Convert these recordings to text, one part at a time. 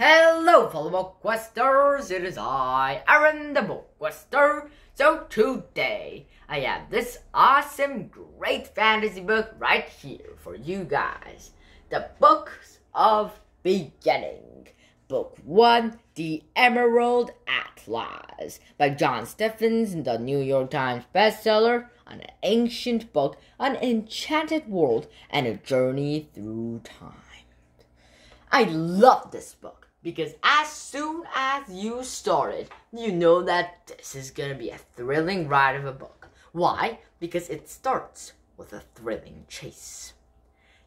Hello, fellow bookquesters. It is I, Aaron the Bookquester. So today, I have this awesome, great fantasy book right here for you guys. The Books of Beginning. Book 1, The Emerald Atlas by John Stephens, the New York Times bestseller, an ancient book, an enchanted world, and a journey through time. I love this book because as soon as you start it, you know that this is gonna be a thrilling ride of a book. Why? Because it starts with a thrilling chase.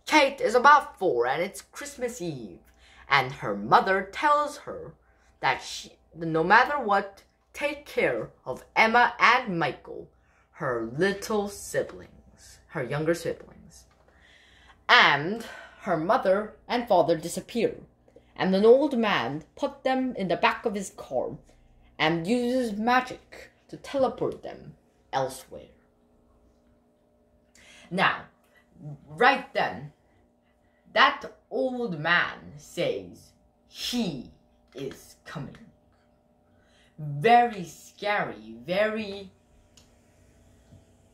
Kate is about four and it's Christmas Eve, and her mother tells her that she, no matter what, take care of Emma and Michael, her little siblings, her younger siblings. And her mother and father disappear, and an old man put them in the back of his car and uses magic to teleport them elsewhere. Now, right then, that old man says he is coming. Very scary, very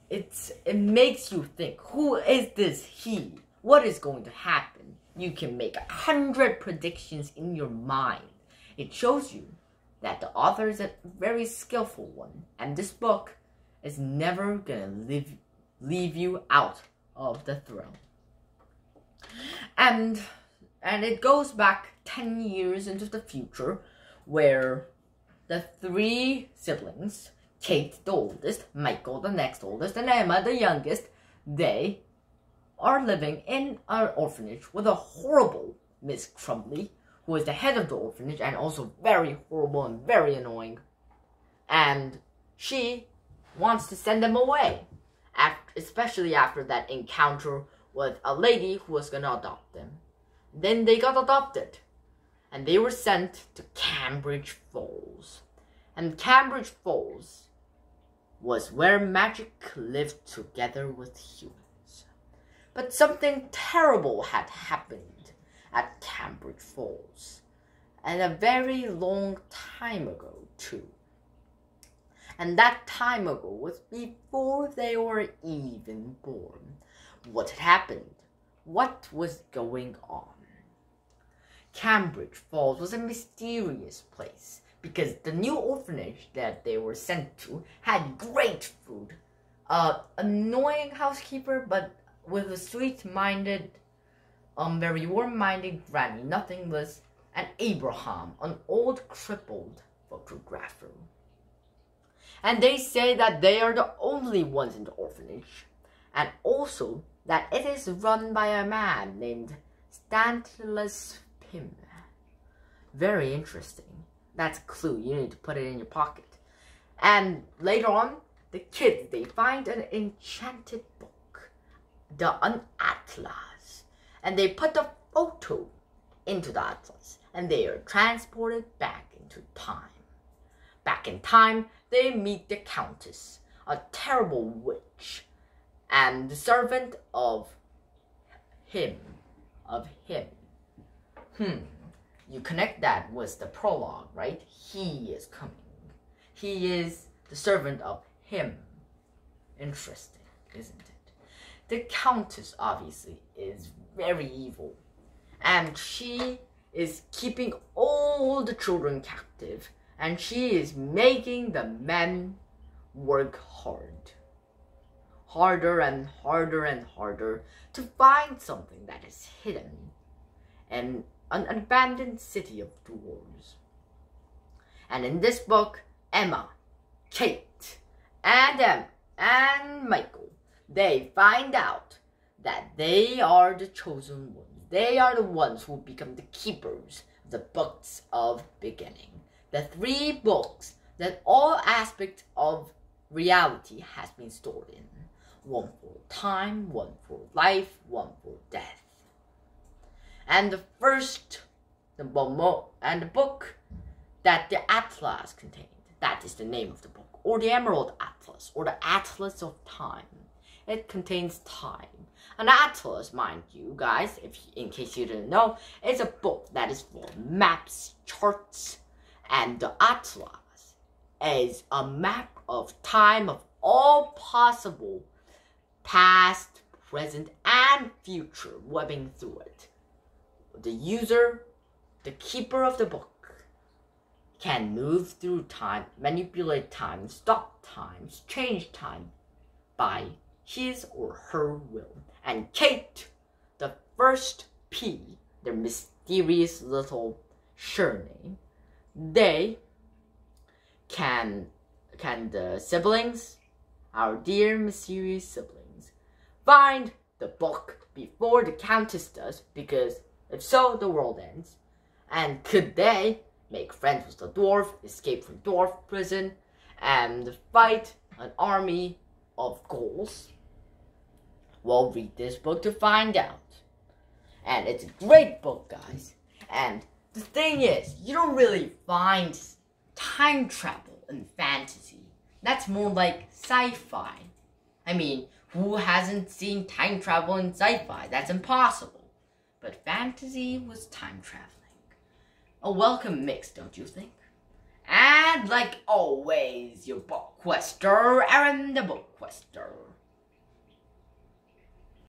it's it makes you think who is this he what is going to happen you can make a hundred predictions in your mind. It shows you that the author is a very skillful one and this book is never gonna leave leave you out of the thrill and and it goes back 10 years into the future where the three siblings Kate, the oldest, Michael, the next oldest, and Emma, the youngest, they are living in an orphanage with a horrible Miss Crumley, who is the head of the orphanage and also very horrible and very annoying. And she wants to send them away, after, especially after that encounter with a lady who was gonna adopt them. Then they got adopted, and they were sent to Cambridge Falls. And Cambridge Falls was where magic lived together with humans. But something terrible had happened at Cambridge Falls, and a very long time ago, too. And that time ago was before they were even born. What had happened? What was going on? Cambridge Falls was a mysterious place because the new orphanage that they were sent to had great food. Uh, annoying housekeeper, but with a sweet-minded, um, very warm-minded granny. Nothing less, and Abraham, an old crippled photographer. And they say that they are the only ones in the orphanage, and also that it is run by a man named Stanislaus Pym. Very interesting. That's a clue. You need to put it in your pocket. And later on, the kids, they find an enchanted book, the an atlas. And they put the photo into the atlas. And they are transported back into time. Back in time, they meet the Countess, a terrible witch, and the servant of him, of him. Hmm you connect that with the prologue, right? He is coming. He is the servant of him. Interesting, isn't it? The Countess, obviously, is very evil. And she is keeping all the children captive. And she is making the men work hard. Harder and harder and harder to find something that is hidden. And an abandoned city of dwarves. And in this book, Emma, Kate, and and Michael, they find out that they are the chosen ones. They are the ones who become the keepers of the books of beginning. The three books that all aspects of reality has been stored in. One for time, one for life, one for death and the first the bomo and the book that the atlas contained that is the name of the book or the emerald atlas or the atlas of time it contains time. An atlas, mind you guys, if in case you didn't know, is a book that is of maps, charts, and the atlas is a map of time of all possible past, present, and future webbing through it. The user, the keeper of the book, can move through time, manipulate time, stop time, change time by his or her will. And Kate, the first P, their mysterious little surname, they can can the siblings, our dear mysterious siblings, find the book before the Countess does, because if so, the world ends. And could they make friends with the dwarf, escape from dwarf prison, and fight an army of ghouls? Well, read this book to find out. And it's a great book, guys. And the thing is, you don't really find time travel in fantasy. That's more like sci-fi. I mean, who hasn't seen time travel in sci-fi? That's impossible. But fantasy was time traveling. A welcome mix, don't you think? And like always, your book quester, Aaron the book quester.